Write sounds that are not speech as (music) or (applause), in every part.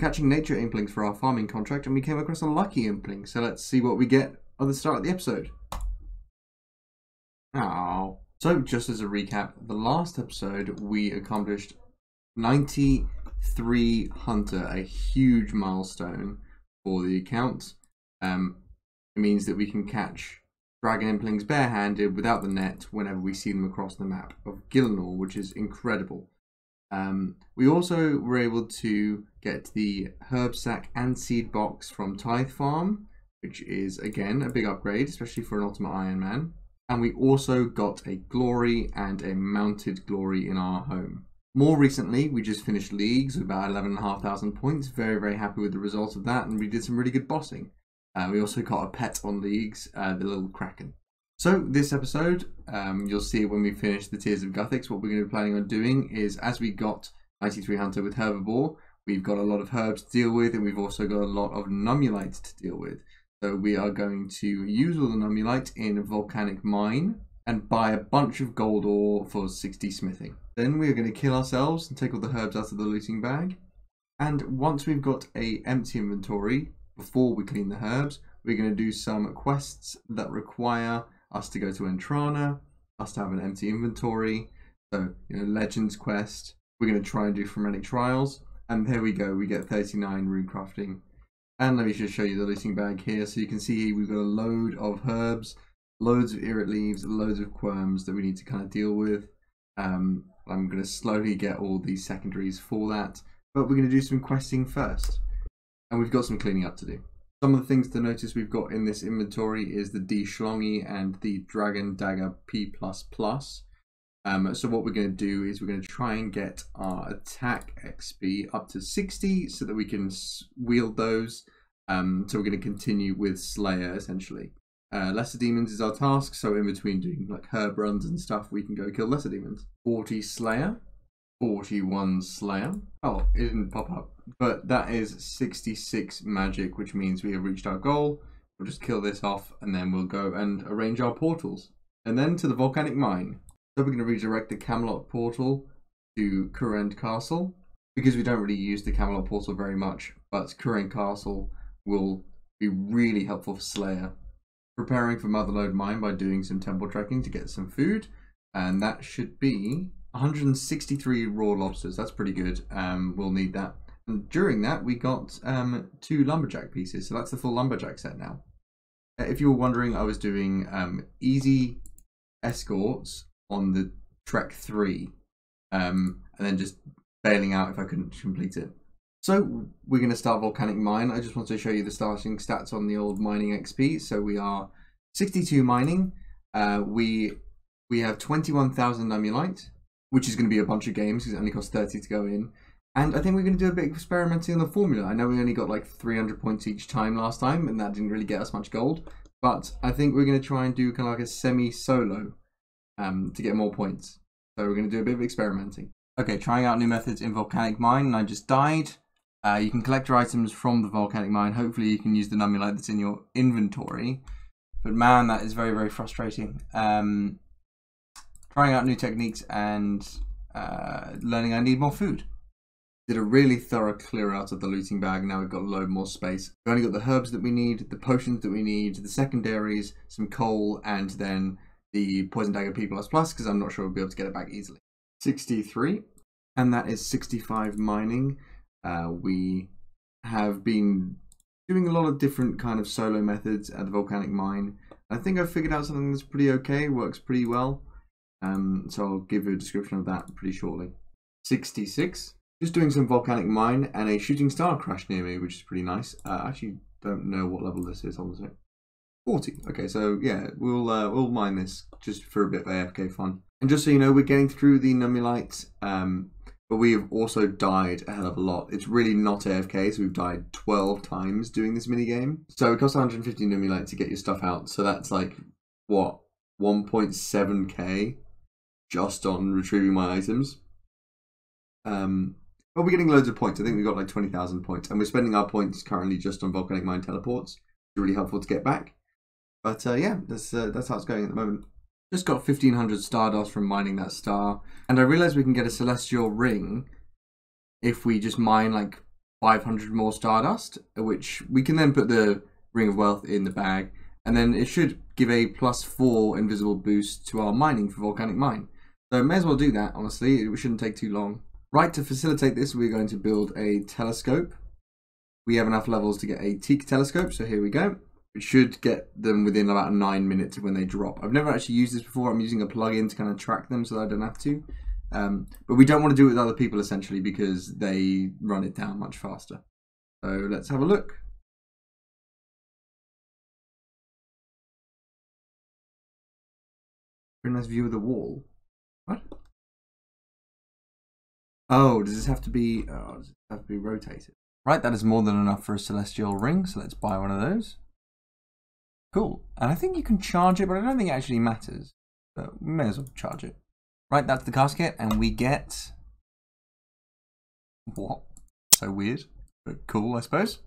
catching nature implings for our farming contract and we came across a lucky impling. So let's see what we get at the start of the episode. Oh. So just as a recap, the last episode we accomplished 93 hunter, a huge milestone for the account. Um, it means that we can catch dragon implings barehanded without the net whenever we see them across the map of Gielinor, which is incredible. Um, we also were able to get the herb sack and seed box from Tithe Farm, which is again a big upgrade, especially for an Ultimate Iron Man. And we also got a glory and a mounted glory in our home. More recently, we just finished leagues with about 11,500 points. Very, very happy with the result of that, and we did some really good bossing. Uh, we also got a pet on leagues, uh, the little Kraken. So this episode, um, you'll see when we finish the Tears of Guthix, what we're going to be planning on doing is as we got 93 Hunter with Herbiboar, we've got a lot of herbs to deal with and we've also got a lot of Nummulites to deal with. So we are going to use all the Nummulite in a Volcanic Mine and buy a bunch of gold ore for 60 smithing. Then we are going to kill ourselves and take all the herbs out of the looting bag. And once we've got a empty inventory, before we clean the herbs, we're going to do some quests that require us to go to Entrana, us to have an empty inventory. So, you know, Legends quest. We're going to try and do Fremennik Trials. And here we go, we get 39 rune crafting. And let me just show you the looting bag here. So you can see we've got a load of herbs, loads of irit leaves, loads of kwuarms that we need to kind of deal with. Um, I'm going to slowly get all these secondaries for that. But we're going to do some questing first. And we've got some cleaning up to do. Some of the things to notice we've got in this inventory is the D Schlongi and the Dragon Dagger P++. Um, so what we're going to do is we're going to try and get our attack XP up to 60 so that we can wield those. Um, so we're going to continue with Slayer essentially. Uh, lesser demons is our task, so in between doing like herb runs and stuff, we can go kill lesser demons. 40 Slayer, 41 Slayer. Oh, it didn't pop up. But that is 66 magic, which means we have reached our goal. We'll just kill this off and then we'll go and arrange our portals. And then to the volcanic mine. So we're going to redirect the Camelot portal to Kourend Castle. Because we don't really use the Camelot portal very much, but Kourend Castle will be really helpful for Slayer. Preparing for Motherlode Mine by doing some temple trekking to get some food. And that should be 163 raw lobsters. That's pretty good. Um, we'll need that. And during that, we got um, two lumberjack pieces. So that's the full lumberjack set now. Uh, if you were wondering, I was doing um, easy escorts on the Trek 3 um, and then just bailing out if I couldn't complete it. So we're going to start Volcanic Mine. I just want to show you the starting stats on the old mining XP. So we are 62 mining. Uh, we we have 21,000 Nummulite, which is going to be a bunch of games because it only costs 30 to go in. And I think we're going to do a bit of experimenting on the formula. I know we only got like 300 points each time last time, and that didn't really get us much gold. But I think we're going to try and do kind of like a semi-solo um, to get more points. So we're going to do a bit of experimenting. Okay, trying out new methods in Volcanic Mine, and I just died. Uh, you can collect your items from the Volcanic Mine. Hopefully you can use the Nummulite that's in your inventory. But man, that is very, very frustrating. Um, trying out new techniques and uh, learning I need more food. Did a really thorough clear out of the looting bag. Now we've got a load more space. We've only got the herbs that we need, the potions that we need, the secondaries, some coal, and then the poison dagger P++ because I'm not sure we'll be able to get it back easily. 63, and that is 65 mining. Uh, we have been doing a lot of different kind of solo methods at the volcanic mine. I think I've figured out something that's pretty okay, works pretty well. Um, so I'll give you a description of that pretty shortly. 66. Just doing some volcanic mine and a shooting star crashed near me, which is pretty nice. Uh, actually don't know what level this is, honestly. 40. Okay, so yeah, we'll uh, we'll mine this just for a bit of AFK fun. And just so you know, we're getting through the Nummulite, um, but we have also died a hell of a lot. It's really not AFK, so we've died 12 times doing this mini game. So it costs 150 Nummulite to get your stuff out, so that's like, what, 1.7k just on retrieving my items. Um, but we're getting loads of points. I think we've got like 20,000 points. And we're spending our points currently just on Volcanic Mine teleports. It's really helpful to get back. But uh, yeah, that's, uh, that's how it's going at the moment. Just got 1500 Stardust from mining that star. And I realized we can get a Celestial Ring if we just mine like 500 more Stardust, which we can then put the Ring of Wealth in the bag, and then it should give a plus 4 invisible boost to our mining for Volcanic Mine. So may as well do that, honestly, it shouldn't take too long. Right, to facilitate this, we're going to build a telescope. We have enough levels to get a teak telescope, so here we go. It should get them within about 9 minutes when they drop. I've never actually used this before, I'm using a plugin to kind of track them so that I don't have to. Um, but we don't want to do it with other people essentially because they run it down much faster. So let's have a look. Very nice view of the wall. What? Oh, does this have to be? Oh, does it have to be rotated? Right, that is more than enough for a celestial ring. So let's buy one of those. Cool. And I think you can charge it, but I don't think it actually matters. But we may as well charge it. Right, that's the casket, and we get what? So weird, but cool, I suppose.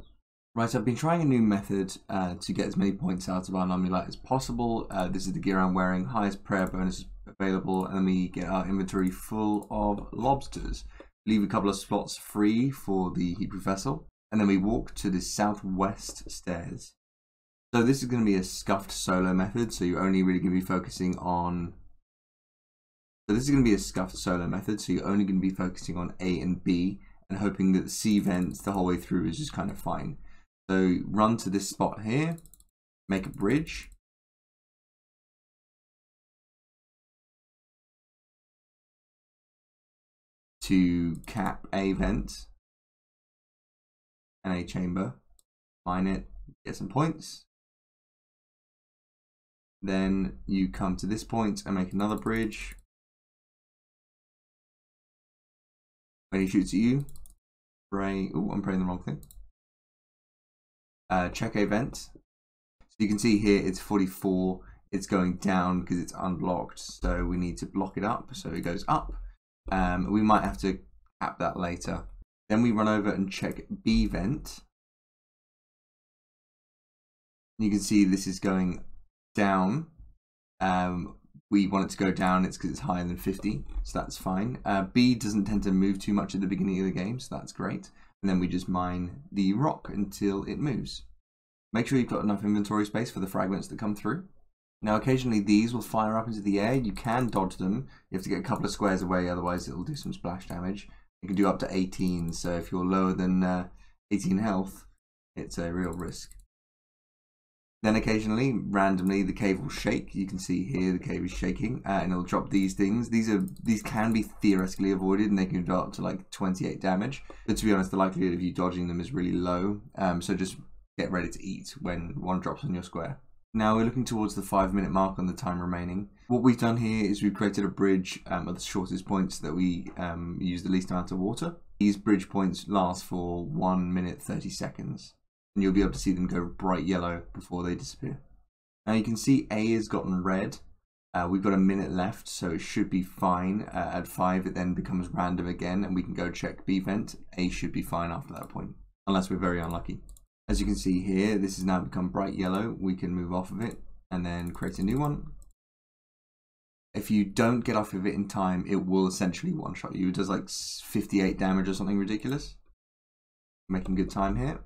Right, I've been trying a new method uh, to get as many points out of our Nummulite as possible. Uh, this is the gear I'm wearing, highest prayer bonus available, and we get our inventory full of lobsters. Leave a couple of spots free for the Hebrew vessel, and then we walk to the southwest stairs. So this is going to be a scuffed solo method, so you're only really going to be focusing on... So this is going to be a scuffed solo method, so you're only going to be focusing on A and B, and hoping that the C vents the whole way through is just kind of fine. So run to this spot here, make a bridge. To cap a vent and a chamber, mine it, get some points. Then you come to this point and make another bridge. When he shoots at you, pray. Oh, I'm praying the wrong thing uh, check event. So you can see here it's 44. It's going down because it's unblocked. So we need to block it up. So it goes up. Um, we might have to cap that later. Then we run over and check B vent. You can see this is going down. Um, we want it to go down, it's because it's higher than 50, so that's fine. Uh, B doesn't tend to move too much at the beginning of the game, so that's great and then we just mine the rock until it moves. Make sure you've got enough inventory space for the fragments that come through. Now occasionally these will fire up into the air, you can dodge them, you have to get a couple of squares away otherwise it'll do some splash damage. You can do up to 18, so if you're lower than uh, 18 health, it's a real risk. Then occasionally, randomly, the cave will shake. You can see here the cave is shaking, uh, and it'll drop these things. These are these can be theoretically avoided, and they can drop to like 28 damage. But to be honest, the likelihood of you dodging them is really low. Um, so just get ready to eat when one drops on your square. Now we're looking towards the five minute mark on the time remaining. What we've done here is we've created a bridge um, at the shortest points that we um, use the least amount of water. These bridge points last for one minute 30 seconds and you'll be able to see them go bright yellow before they disappear. Now you can see A has gotten red. Uh, we've got a minute left, so it should be fine. Uh, at 5, it then becomes random again, and we can go check B vent. A should be fine after that point, unless we're very unlucky. As you can see here, this has now become bright yellow. We can move off of it and then create a new one. If you don't get off of it in time, it will essentially one-shot you. It does like 58 damage or something ridiculous. Making good time here.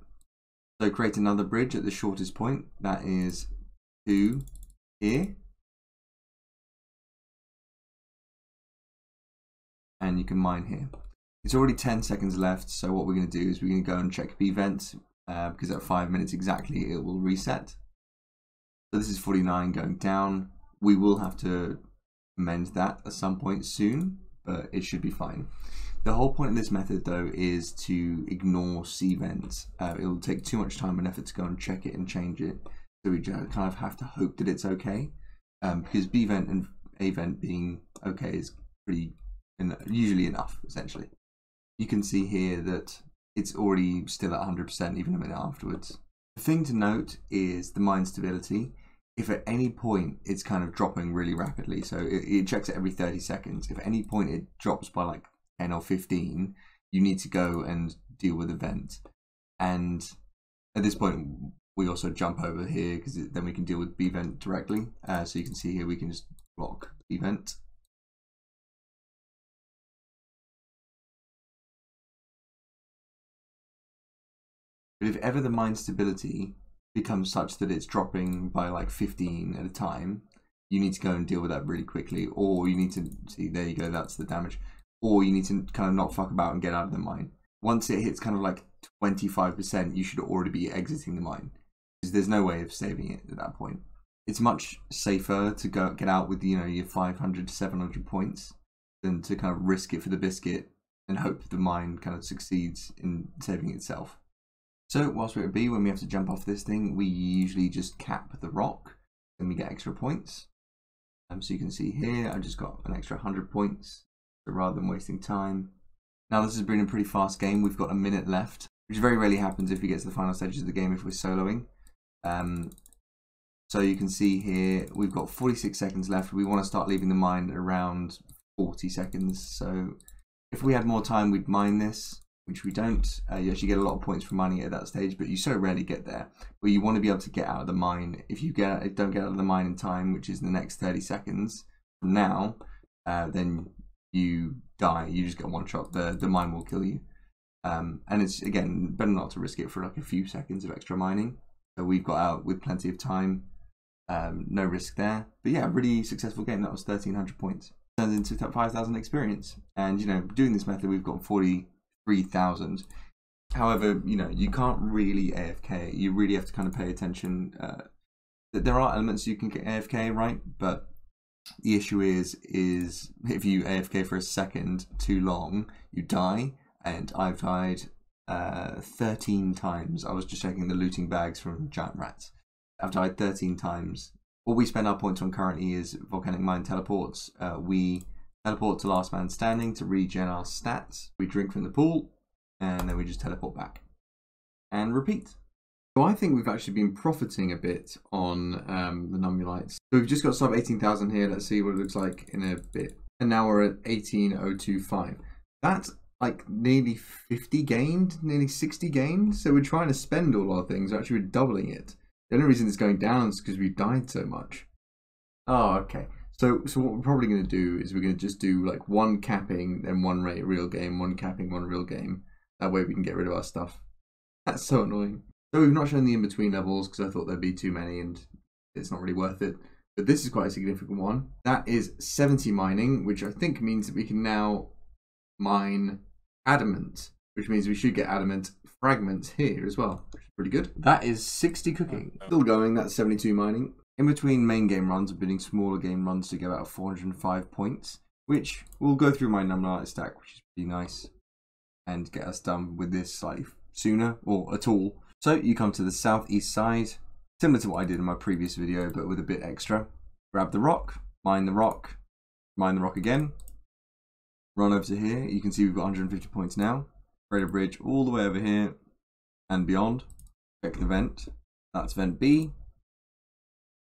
So create another bridge at the shortest point. That is 2 here. And you can mine here. It's already 10 seconds left, so what we're going to do is we're going to go and check B vent, uh, because at 5 minutes exactly it will reset. So this is 49 going down. We will have to amend that at some point soon, but it should be fine. The whole point of this method though is to ignore C vents. Uh, it'll take too much time and effort to go and check it and change it. So we kind of have to hope that it's okay. Um, because B vent and A vent being okay is pretty usually enough essentially. You can see here that it's already still at 100% even a minute afterwards. The thing to note is the mine stability. If at any point it's kind of dropping really rapidly, so it, it checks it every 30 seconds. If at any point it drops by like 10 or 15, you need to go and deal with event. And at this point, we also jump over here because then we can deal with B vent directly. Uh, so you can see here we can just block B vent. But if ever the mine stability becomes such that it's dropping by like 15 at a time, you need to go and deal with that really quickly, or you need to see there you go, that's the damage, or you need to kind of not fuck about and get out of the mine. Once it hits kind of like 25%, you should already be exiting the mine because there's no way of saving it at that point. It's much safer to go get out with you know your 500 to 700 points than to kind of risk it for the biscuit and hope the mine kind of succeeds in saving itself. So whilst we're at B, when we have to jump off this thing, we usually just cap the rock and we get extra points. Um, so you can see here, I've just got an extra 100 points. So rather than wasting time. Now this has been a pretty fast game. We've got a minute left, which very rarely happens if we get to the final stages of the game if we're soloing. Um, so you can see here, we've got 46 seconds left. We want to start leaving the mine around 40 seconds. So if we had more time, we'd mine this, which we don't. Uh, you actually get a lot of points for mining at that stage, but you so rarely get there. But you want to be able to get out of the mine. If you get don't get out of the mine in time, which is the next 30 seconds from now, uh, then you die. You just get one shot. The the mine will kill you. Um, and it's again better not to risk it for like a few seconds of extra mining. So we've got out with plenty of time. Um, no risk there. But yeah, really successful game. That was 1300 points. Turned into 5,000 experience. And, you know, doing this method, we've got 43,000. However, you know, you can't really AFK. You really have to kind of pay attention. Uh, there are elements you can get AFK, right? But the issue is, is if you AFK for a second too long, you die. And I've died uh, 13 times. I was just checking the looting bags from Giant Rats. I've died 13 times. What we spend our points on currently is Volcanic Mine teleports. Uh, we teleport to Last Man Standing to regen our stats. We drink from the pool, and then we just teleport back. And repeat. So I think we've actually been profiting a bit on um, the Nummulites. So we've just got sub 18,000 here. Let's see what it looks like in a bit. And now we're at 18,025. That's like nearly 50 gained, nearly 60 gained. So we're trying to spend all our things. Actually, we're doubling it. The only reason it's going down is because we died so much. Oh, okay. So, so what we're probably going to do is we're going to just do like one capping, then one real game, one capping, one real game. That way we can get rid of our stuff. That's so annoying. So we've not shown the in-between levels because I thought there'd be too many and it's not really worth it. But this is quite a significant one. That is 70 mining, which I think means that we can now mine adamant, which means we should get adamant fragments here as well, which is pretty good. That is 60 cooking. Still going, that's 72 mining. In between main game runs, I'm bidding smaller game runs to get about 405 points, which will go through my Nummulite stack, which is pretty nice, and get us done with this slightly sooner, or at all. So you come to the southeast side, similar to what I did in my previous video, but with a bit extra. Grab the rock, mine the rock, mine the rock again, run over to here. You can see we've got 150 points now. Create a bridge all the way over here and beyond. Check the vent. That's vent B.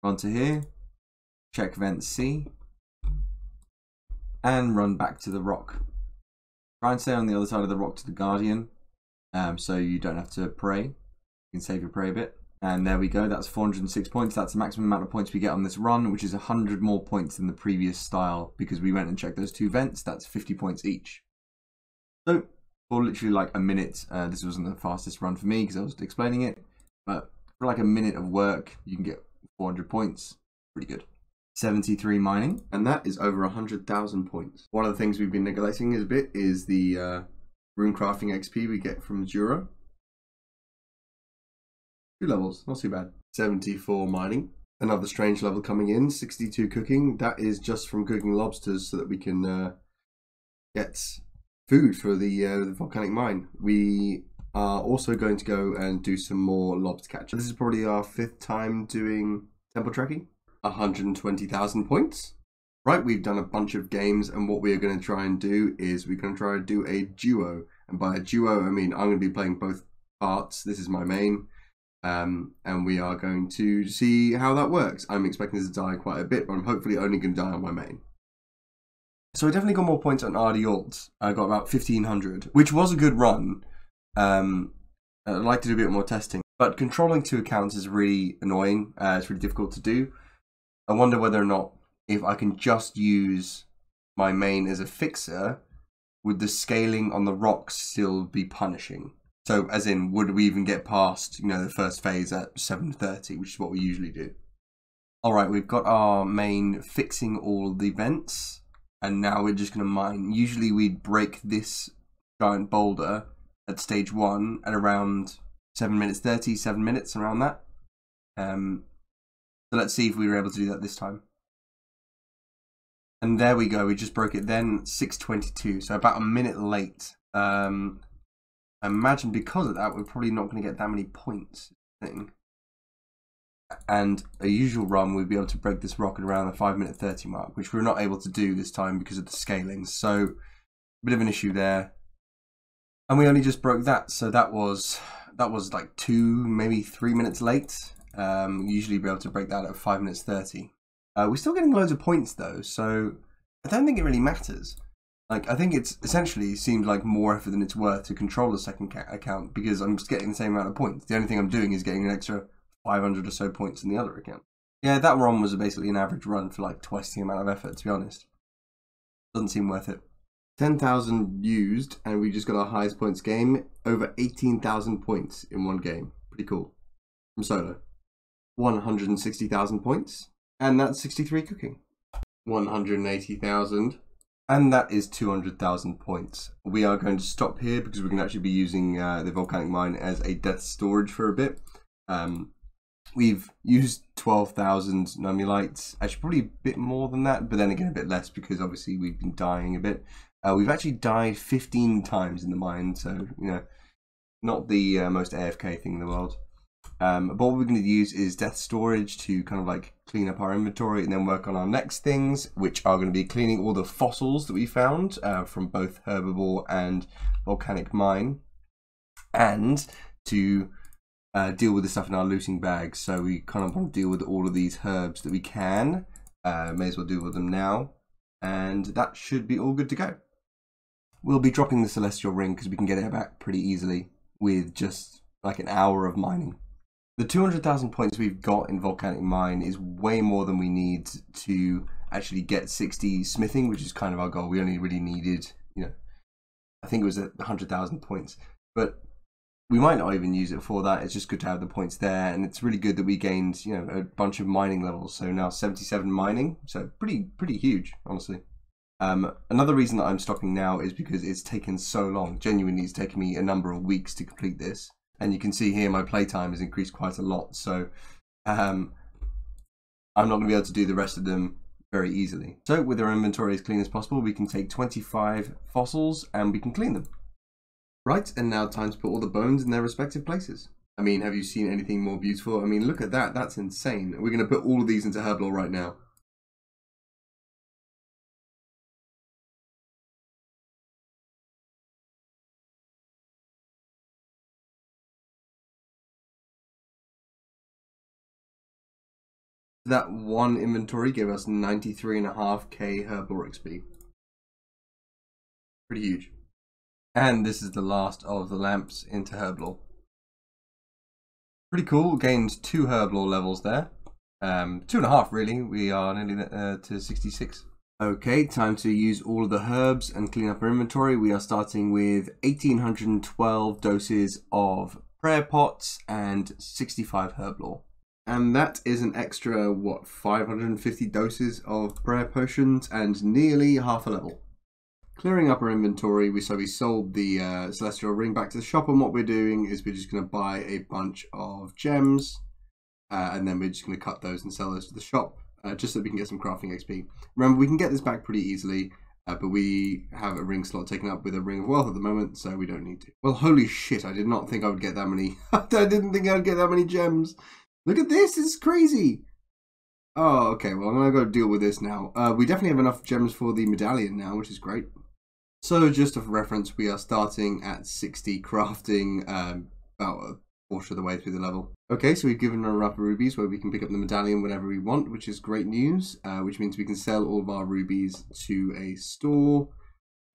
Run to here. Check vent C. And run back to the rock. Try and stay on the other side of the rock to the Guardian. Um, so you don't have to pray. You can save your pray a bit. And there we go, that's 406 points. That's the maximum amount of points we get on this run, which is 100 more points than the previous style because we went and checked those two vents. That's 50 points each. So, for literally like a minute, uh, this wasn't the fastest run for me because I was explaining it, but for like a minute of work, you can get 400 points. Pretty good. 73 mining, and that is over 100,000 points. One of the things we've been neglecting a bit is the uh, crafting XP we get from Jura. Two levels, not too bad. 74 mining. Another strange level coming in. 62 cooking. That is just from cooking lobsters so that we can uh, get food for the, uh, the volcanic mine. We are also going to go and do some more lobster catch. This is probably our fifth time doing temple trekking. 120,000 points. Right, we've done a bunch of games, and what we are going to try and do is we're going to try to do a duo. And by a duo, I mean I'm going to be playing both parts. This is my main, um, and we are going to see how that works. I'm expecting this to die quite a bit, but I'm hopefully only going to die on my main. So I definitely got more points on RD Alt. I got about 1500, which was a good run. Um, I'd like to do a bit more testing, but controlling two accounts is really annoying. Uh, it's really difficult to do. I wonder whether or not if I can just use my main as a fixer, would the scaling on the rocks still be punishing? So, as in, would we even get past, you know, the first phase at 7.30, which is what we usually do. All right, we've got our main fixing all the vents, and now we're just going to mine. Usually we'd break this giant boulder at stage one at around 7 minutes 30, 7 minutes, around that. Um, so let's see if we were able to do that this time. And there we go, we just broke it then, 6.22, so about a minute late. Um, imagine because of that, we're probably not going to get that many points. Thing. And a usual run, we'd be able to break this rock at around the 5 minute 30 mark, which we are not able to do this time because of the scaling. So, a bit of an issue there. And we only just broke that, so that was that was like two, maybe three minutes late. Um, usually be able to break that at 5 minutes 30. Uh, we're still getting loads of points though, so I don't think it really matters. Like, I think it's essentially seems like more effort than it's worth to control the second account because I'm just getting the same amount of points. The only thing I'm doing is getting an extra 500 or so points in the other account. Yeah, that run was basically an average run for like twice the amount of effort, to be honest. Doesn't seem worth it. 10,000 used, and we just got our highest points game. Over 18,000 points in one game. Pretty cool. From solo. 160,000 points, and that's 63 cooking. 180,000. And that is 200,000 points. We are going to stop here because we're going to actually be using uh, the volcanic mine as a death storage for a bit. Um, we've used 12,000 Nummulites, actually probably a bit more than that, but then again a bit less because obviously we've been dying a bit. Uh, we've actually died 15 times in the mine, so, you know, not the uh, most AFK thing in the world. Um, but what we're going to use is death storage to kind of like clean up our inventory and then work on our next things, which are going to be cleaning all the fossils that we found uh, from both Herbiboar and Volcanic Mine, and to uh, deal with the stuff in our looting bags. So we kind of want to deal with all of these herbs that we can. Uh, may as well deal with them now, and that should be all good to go. We'll be dropping the Celestial Ring because we can get it back pretty easily with just like an hour of mining. The 200,000 points we've got in Volcanic Mine is way more than we need to actually get 60 smithing, which is kind of our goal. We only really needed, you know, I think it was 100,000 points. But we might not even use it for that. It's just good to have the points there. And it's really good that we gained, you know, a bunch of mining levels. So now 77 mining. So pretty, pretty huge, honestly. Um, another reason that I'm stopping now is because it's taken so long. Genuinely, it's taken me a number of weeks to complete this and you can see here my playtime has increased quite a lot. So um, I'm not going to be able to do the rest of them very easily. So with our inventory as clean as possible, we can take 25 fossils and we can clean them. Right, and now time to put all the bones in their respective places. I mean, have you seen anything more beautiful? I mean, look at that. That's insane. We're going to put all of these into Herblore right now. That one inventory gave us 93.5k Herblore XP. Pretty huge. And this is the last of the lamps into Herblore. Pretty cool. Gained two Herblore levels there. Um, two and a half really. We are nearly uh, to 66. Okay, time to use all of the herbs and clean up our inventory. We are starting with 1812 doses of prayer pots and 65 Herblore. And that is an extra, what, 550 doses of prayer potions and nearly half a level. Clearing up our inventory, we so we sold the uh, Celestial Ring back to the shop, and what we're doing is we're just going to buy a bunch of gems, uh, and then we're just going to cut those and sell those to the shop, uh, just so we can get some crafting XP. Remember, we can get this back pretty easily, uh, but we have a ring slot taken up with a Ring of Wealth at the moment, so we don't need to. Well, holy shit, I did not think I would get that many. (laughs) I didn't think I'd get that many gems. Look at this, it's crazy. Oh, okay, well, I'm to go deal with this now. Uh, we definitely have enough gems for the medallion now, which is great. So, just of reference, we are starting at 60, crafting um, about a quarter of the way through the level. Okay, so we've given our up rubies where we can pick up the medallion whenever we want, which is great news, uh, which means we can sell all of our rubies to a store.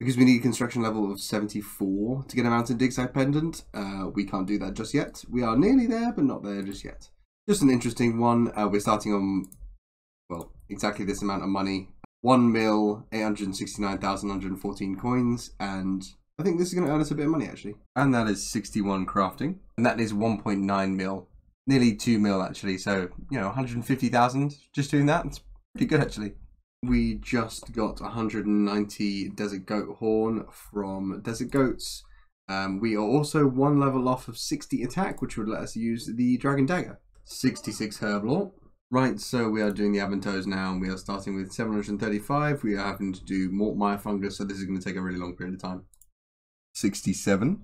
Because we need a construction level of 74 to get a Mountain Dig site pendant, uh, we can't do that just yet. We are nearly there, but not there just yet. Just an interesting one. Uh, we're starting on, well, exactly this amount of money. 1 mil, 869,114 coins, and I think this is going to earn us a bit of money actually. And that is 61 crafting. And that is 1.9 mil. Nearly 2 mil actually. So, you know, 150,000 just doing that. It's pretty good actually. We just got 190 Desert Goat Horn from Desert Goats. Um, we are also one level off of 60 attack, which would let us use the Dragon Dagger. 66 Herblore. Right, so we are doing the Avantoes now, and we are starting with 735. We are having to do Mort Myre Fungus, so this is going to take a really long period of time. 67.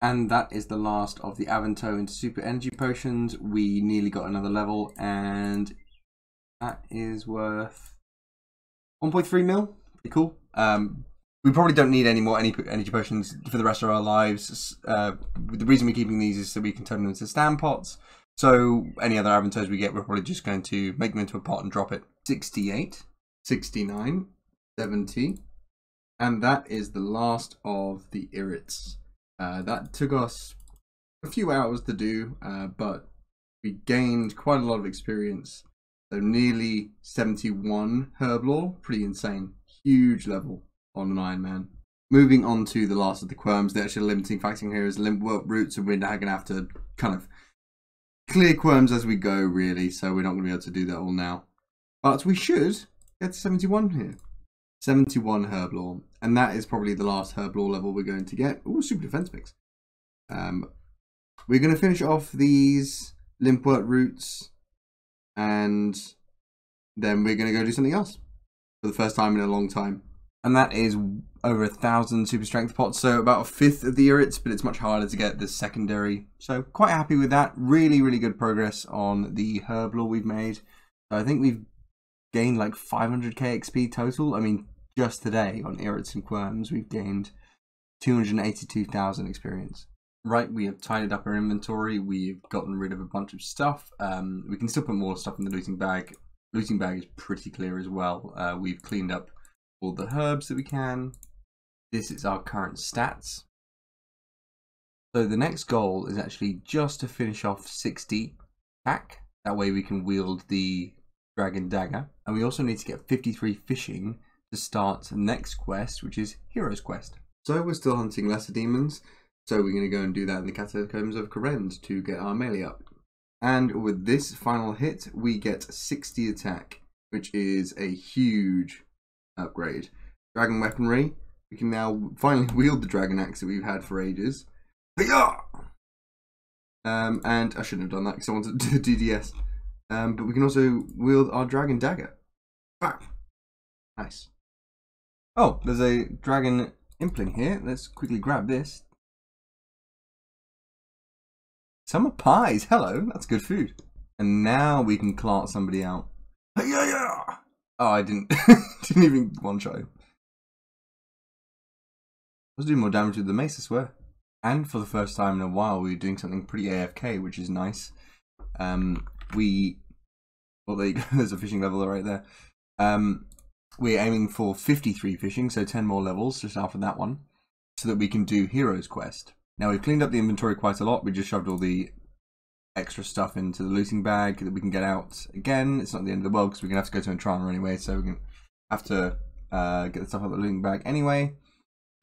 And that is the last of the Avantoe into Super Energy Potions. We nearly got another level, and that is worth 1.3 mil. Pretty cool. Um, we probably don't need any more energy potions for the rest of our lives. Uh, the reason we're keeping these is so we can turn them into stand pots. So any other Avantoes we get, we're probably just going to make them into a pot and drop it. 68, 69, 70, and that is the last of the Irits. Uh, that took us a few hours to do, uh, but we gained quite a lot of experience. So nearly 71 Herblore, pretty insane. Huge level on an Iron Man. Moving on to the last of the Kwuarms, the actual limiting factor here is limp roots, and we're now going to have to kind of clear Kwuarms as we go, really, so we're not going to be able to do that all now. But we should get to 71 here. 71 Herblore, and that is probably the last Herblore level we're going to get. Ooh, super defense mix. Um, we're going to finish off these Limpwort roots, and then we're going to go do something else for the first time in a long time and that is over a thousand super strength pots, so about a fifth of the irits, but it's much harder to get the secondary. So quite happy with that. Really, really good progress on the Herblore we've made. So I think we've gained like 500k XP total. I mean, just today on irits and kwuarms, we've gained 282,000 experience. Right, we have tidied up our inventory. We've gotten rid of a bunch of stuff. Um, we can still put more stuff in the looting bag. Looting bag is pretty clear as well. Uh, we've cleaned up all the herbs that we can. This is our current stats. So the next goal is actually just to finish off 60 attack. That way we can wield the dragon dagger. And we also need to get 53 fishing to start the next quest, which is Hero's Quest. So we're still hunting lesser demons. So we're going to go and do that in the Catacombs of Kourend to get our melee up. And with this final hit, we get 60 attack, which is a huge upgrade. Dragon weaponry. We can now finally (laughs) wield the dragon axe that we've had for ages. Um, and I shouldn't have done that because I wanted to do DDS. Um, but we can also wield our dragon dagger. Bam! Nice. Oh, there's a dragon impling here. Let's quickly grab this. Summer pies. Hello, that's good food. And now we can cart somebody out. Yeah, yeah. Oh, I didn't (laughs) didn't even one shot him. I was doing more damage with the mace, I swear. And for the first time in a while, we were doing something pretty AFK, which is nice. Um, we, well, there. (laughs) There's a fishing level right there. Um, we're aiming for 53 fishing, so 10 more levels just after that one, so that we can do Hero's Quest. Now we've cleaned up the inventory quite a lot. We just shoved all the extra stuff into the looting bag that we can get out again. It's not the end of the world because we're going to have to go to Entrana anyway, so we're going to have to uh, get the stuff out of the looting bag anyway.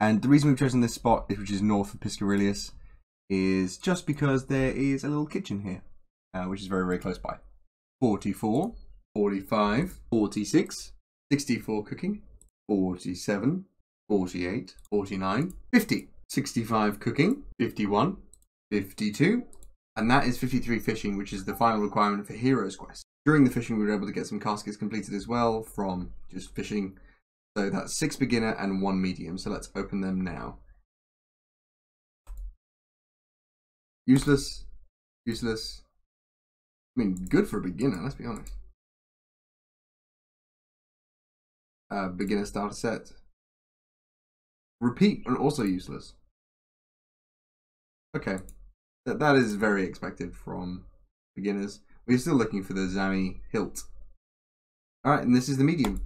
And the reason we've chosen this spot, which is north of Piscarilius, is just because there is a little kitchen here, uh, which is very, very close by. 44, 45, 46, 64 cooking, 47, 48, 49, 50, 65 cooking, 51, 52, and that is 53 fishing, which is the final requirement for Hero's Quest. During the fishing, we were able to get some caskets completed as well from just fishing. So that's six beginner and one medium. So let's open them now. Useless, useless. I mean, good for a beginner, let's be honest. Uh, beginner starter set. Repeat and also useless. Okay, that that is very expected from beginners. We're still looking for the Zami hilt. Alright, and this is the medium.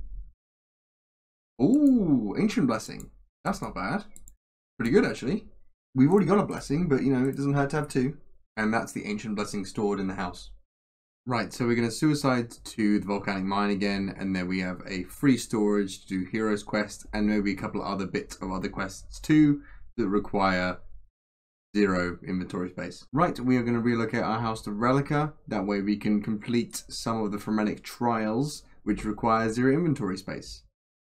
Ooh, Ancient Blessing. That's not bad. Pretty good, actually. We've already got a blessing, but, you know, it doesn't hurt to have two. And that's the Ancient Blessing stored in the house. Right, so we're going to suicide to the Volcanic Mine again, and then we have a free storage to do Hero's Quest, and maybe a couple of other bits of other quests too, that require zero inventory space. Right, we are going to relocate our house to Rellekka. That way we can complete some of the Fremennik trials, which require zero inventory space.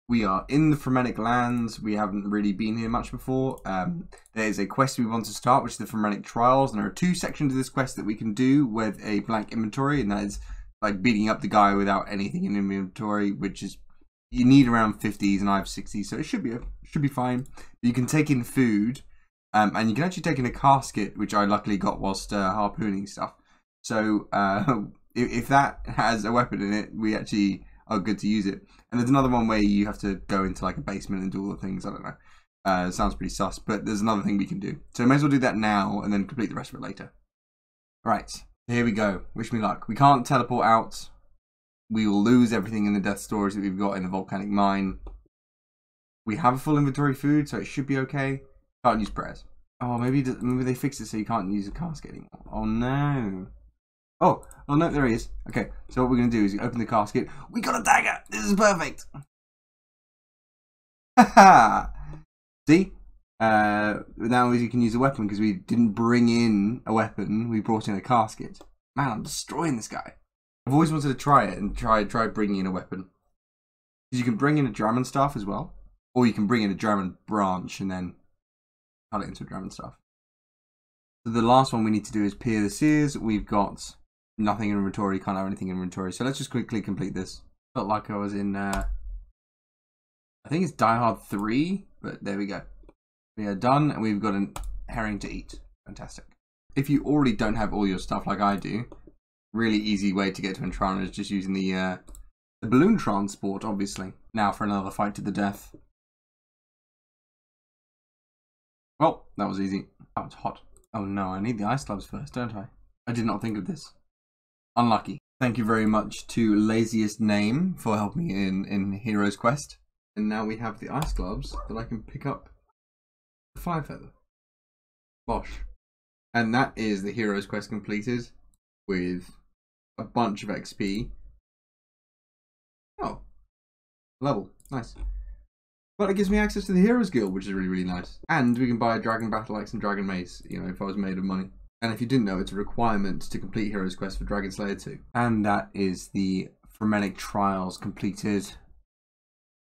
We are in the Fremennik lands. We haven't really been here much before. Um, there is a quest we want to start, which is the Fremennik trials. And there are two sections of this quest that we can do with a blank inventory, and that is like beating up the guy without anything in inventory, which is you need around 50s and I have 60s, so it should be should be fine. You can take in food, um, and you can actually take in a casket, which I luckily got whilst uh, harpooning stuff. So uh, (laughs) if, if that has a weapon in it, we actually are good to use it. And there's another one where you have to go into like a basement and do all the things. I don't know. Uh, sounds pretty sus, but there's another thing we can do. So may as well do that now and then complete the rest of it later. Right, here we go. Wish me luck. We can't teleport out. We will lose everything in the death storage that we've got in the volcanic mine. We have a full inventory food, so it should be okay. Can't use prayers. Oh, maybe maybe they fixed it so you can't use a casket anymore. Oh no. Oh, oh no, there he is. Okay, so what we're gonna do is open the casket. We got a dagger. This is perfect. Haha. (laughs) See? Uh, now you can use a weapon because we didn't bring in a weapon. We brought in a casket. Man, I'm destroying this guy. I've always wanted to try it and try try bringing in a weapon. Because you can bring in a Dramen staff as well, or you can bring in a Dramen branch and then cut it into a Dramen staff. So the last one we need to do is peer the seers. We've got nothing in inventory, can't have anything in inventory. So let's just quickly complete this. Felt like I was in, uh, I think it's Die Hard 3, but there we go. We are done and we've got a herring to eat. Fantastic. If you already don't have all your stuff like I do, really easy way to get to Entrana is just using the, uh, the balloon transport, obviously. Now for another fight to the death. Well, that was easy. That was hot. Oh no, I need the ice gloves first, don't I? I did not think of this. Unlucky. Thank you very much to Laziest Name for helping me in, in Hero's Quest. And now we have the ice gloves that I can pick up the fire feather. Bosh. And that is the Hero's Quest completed with a bunch of XP. Oh. Level. Nice. But it gives me access to the Heroes Guild, which is really, really nice. And we can buy a Dragon Battle Axe and Dragon Mace, you know, if I was made of money. And if you didn't know, it's a requirement to complete Heroes Quest for Dragon Slayer 2. And that is the Fremennik Trials completed.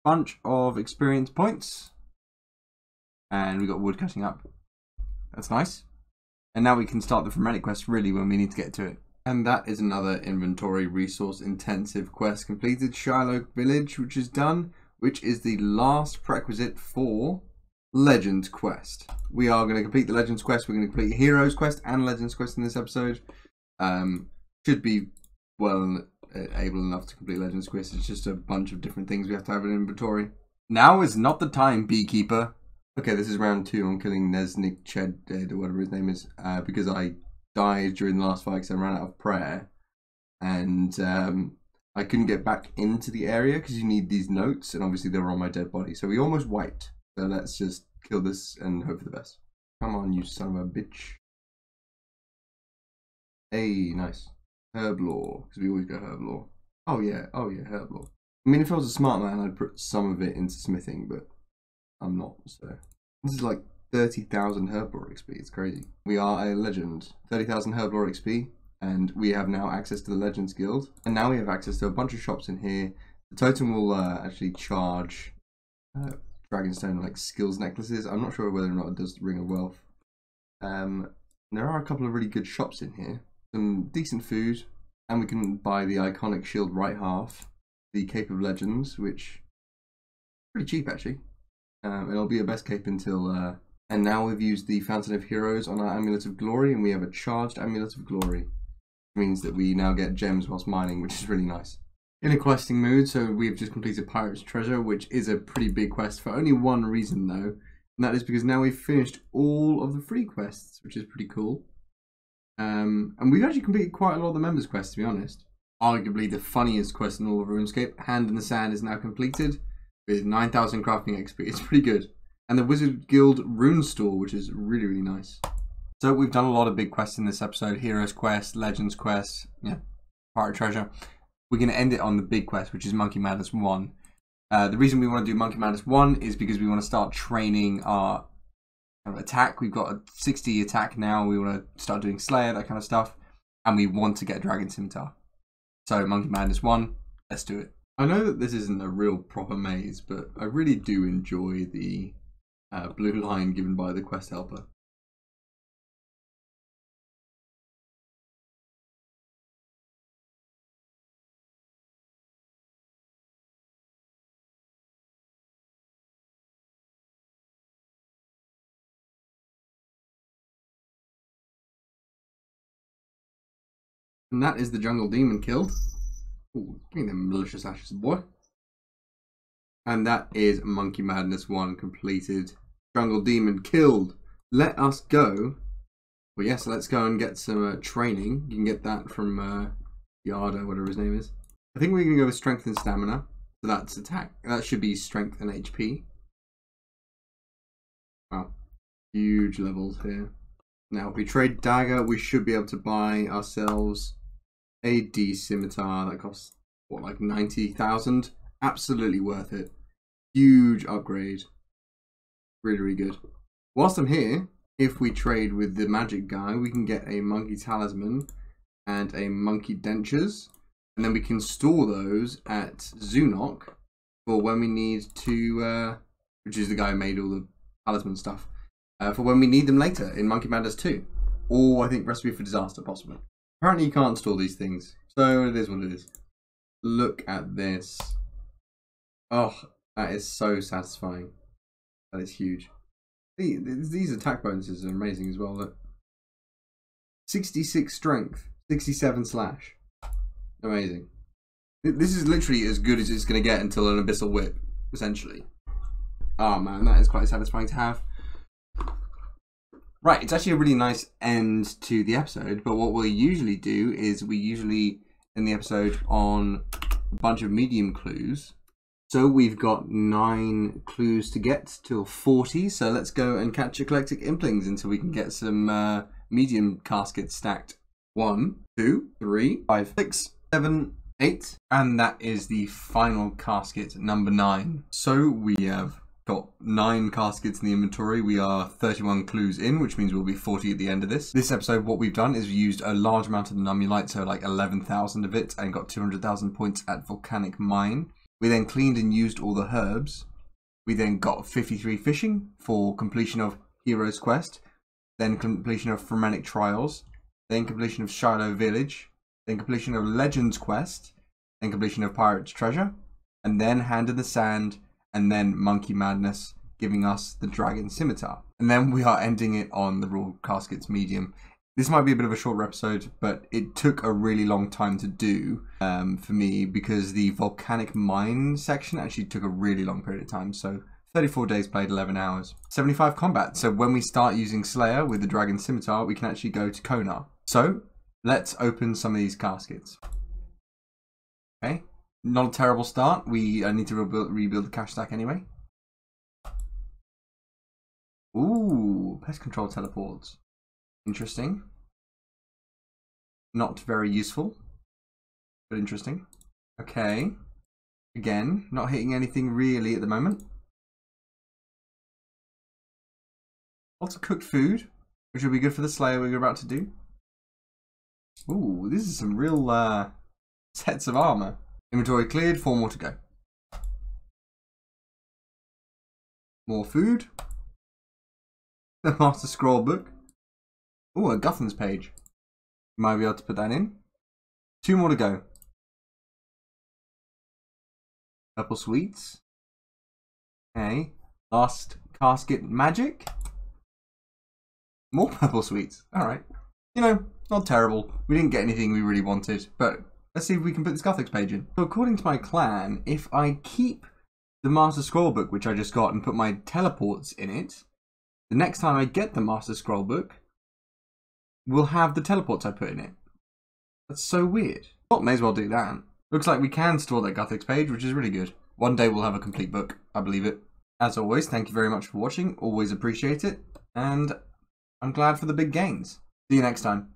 Bunch of experience points. And we got wood cutting up. That's nice. And now we can start the Fremennik quest really when we need to get to it. And that is another inventory resource intensive quest completed. Shilo Village, which is done, which is the last prerequisite for Legends Quest. We are going to complete the Legends Quest. We're going to complete Heroes Quest and Legends Quest in this episode. Um, should be well uh, able enough to complete Legends Quest. It's just a bunch of different things we have to have in inventory. Now is not the time, Beekeeper. Okay, this is round two. I'm killing Nesnik Ched or whatever his name is uh, because I died during the last fight because I ran out of prayer. And um, I couldn't get back into the area because you need these notes, and obviously they were on my dead body. So we almost wiped. So let's just kill this and hope for the best. Come on, you son of a bitch. Hey, nice. Herb Herblore, because we always go herb Herblore. Oh yeah, oh yeah, herb Herblore. I mean, if I was a smart man, I'd put some of it into smithing, but I'm not, so. This is like 30,000 Herblore XP, it's crazy. We are a legend. 30,000 Herblore XP, and we have now access to the Legends Guild. And now we have access to a bunch of shops in here. The totem will uh, actually charge uh, Dragonstone like skills necklaces. I'm not sure whether or not it does Ring of Wealth. Um, there are a couple of really good shops in here. Some decent food, and we can buy the iconic shield right half, the Cape of Legends, which pretty cheap actually. Um, it'll be a best cape until. Uh, and now we've used the Fountain of Heroes on our Amulet of Glory, and we have a charged Amulet of Glory. Means that we now get gems whilst mining, which is really nice in a questing mood, so we've just completed Pirate's Treasure, which is a pretty big quest for only one reason though, and that is because now we've finished all of the free quests, which is pretty cool. Um, and we've actually completed quite a lot of the members' quests, to be honest. Arguably the funniest quest in all of RuneScape, Hand in the Sand, is now completed with 9,000 crafting XP. It's pretty good. And the Wizard Guild Rune Store, which is really, really nice. So we've done a lot of big quests in this episode. Heroes Quest, Legends Quest, yeah, Pirate Treasure we're going to end it on the big quest, which is Monkey Madness 1. Uh, the reason we want to do Monkey Madness 1 is because we want to start training our kind of attack. We've got a 60 attack now. We want to start doing Slayer, that kind of stuff. And we want to get Dragon Scimitar. So Monkey Madness 1, let's do it. I know that this isn't a real proper maze, but I really do enjoy the uh, blue line given by the quest helper. And that is the jungle demon killed. Ooh, give them malicious ashes, boy. And that is Monkey Madness 1 completed. Jungle Demon killed. Let us go. Well, yes, let's go and get some uh, training. You can get that from uh, Yardo, whatever his name is. I think we're going to go with Strength and Stamina. So that's attack. That should be Strength and HP. Wow. Huge levels here. Now, if we trade Daga, we should be able to buy ourselves a D Scimitar that costs, what, like 90,000? Absolutely worth it. Huge upgrade. Really, really good. Whilst I'm here, if we trade with the magic guy, we can get a monkey talisman and a monkey dentures. And then we can store those at Zooknock for when we need to, uh, which is the guy who made all the talisman stuff, uh, for when we need them later in Monkey Madness 2. Or I think Recipe for Disaster, possibly. Apparently you can't store these things, so it is what it is. Look at this. Oh, that is so satisfying. That is huge. These attack bonuses are amazing as well. Look. 66 strength, 67 slash. Amazing. This is literally as good as it's going to get until an Abyssal Whip, essentially. Oh man, that is quite satisfying to have. Right, it's actually a really nice end to the episode, but what we'll usually do is we usually in the episode on a bunch of medium clues. So we've got nine clues to get till 40, so let's go and catch eclectic implings until we can get some uh, medium caskets stacked. One, two, three, five, six, seven, eight, and that is the final casket, number nine. So we have got nine caskets in the inventory. We are 31 clues in, which means we'll be 40 at the end of this. This episode, what we've done is we used a large amount of the Nummulite, so like 11,000 of it, and got 200,000 points at Volcanic Mine. We then cleaned and used all the herbs. We then got 53 fishing for completion of Hero's Quest, then completion of Fremennik Trials, then completion of Shilo Village, then completion of Legends Quest, then completion of Pirate's Treasure, and then Hand in the Sand, and then Monkey Madness giving us the Dragon Scimitar. And then we are ending it on the Raw Caskets Medium. This might be a bit of a shorter episode, but it took a really long time to do um, for me because the volcanic mine section actually took a really long period of time. So 34 days played, 11 hours. 75 combat. So when we start using Slayer with the Dragon Scimitar, we can actually go to Konar. So let's open some of these caskets. Okay, not a terrible start. We uh, need to rebuild, rebuild the cash stack anyway. Ooh, pest control teleports. Interesting. Not very useful, but interesting. Okay. Again, not hitting anything really at the moment. Lots of cooked food, which will be good for the Slayer we're about to do. Ooh, this is some real uh, (laughs) sets of armor. Inventory cleared, four more to go. More food. The Master Scroll book. Oh, a Guthan's page. Might be able to put that in. Two more to go. Purple sweets. Okay. Last casket magic. More purple sweets. Alright. You know, not terrible. We didn't get anything we really wanted, but Let's see if we can put this Guthix page in. So according to my clan, if I keep the Master Scroll book, which I just got, and put my teleports in it, the next time I get the Master Scroll book, we'll have the teleports I put in it. That's so weird. Well, may as well do that. Looks like we can store that Guthix page, which is really good. One day we'll have a complete book, I believe it. As always, thank you very much for watching, always appreciate it, and I'm glad for the big gains. See you next time.